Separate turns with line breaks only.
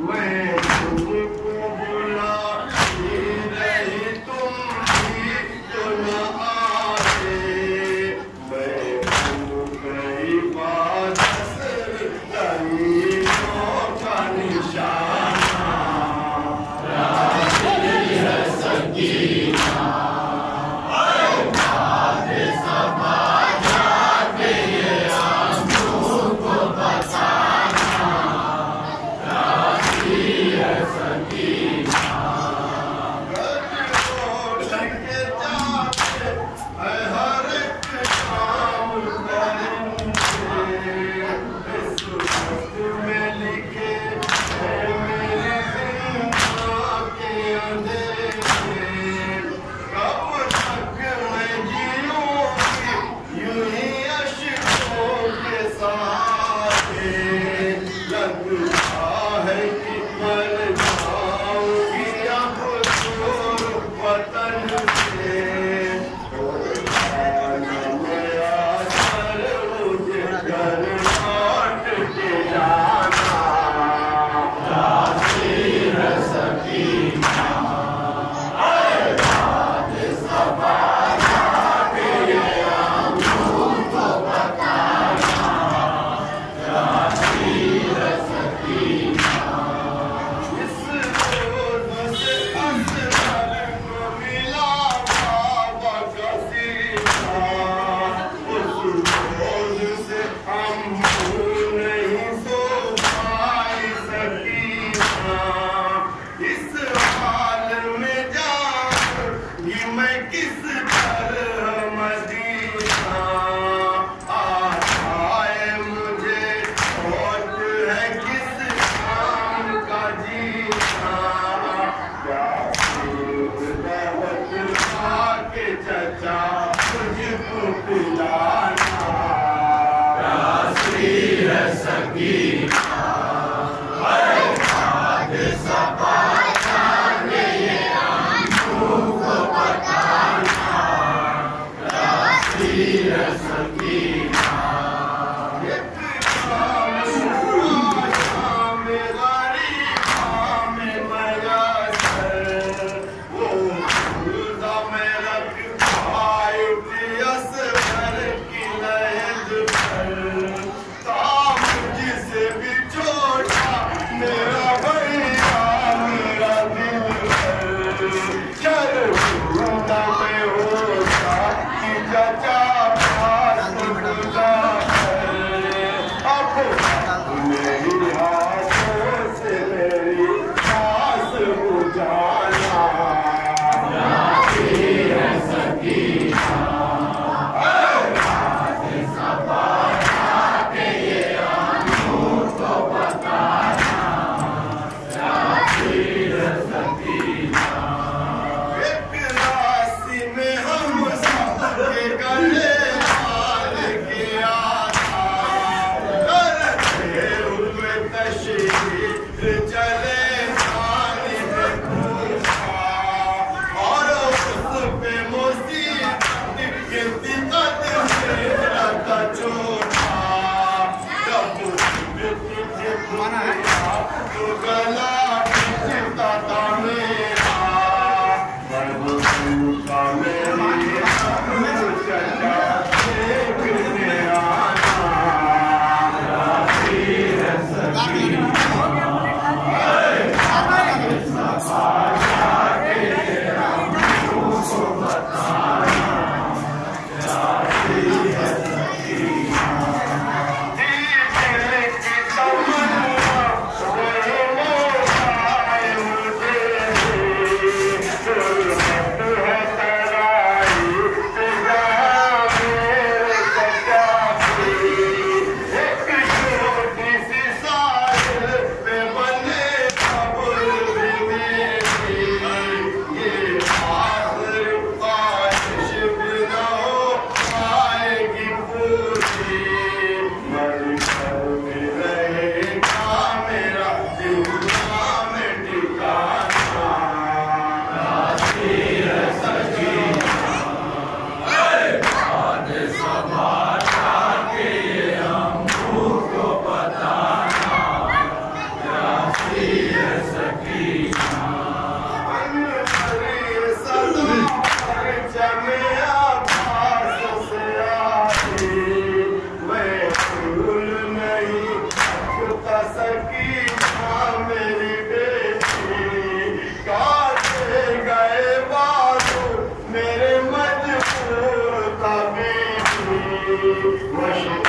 Man. más de माना है मशीन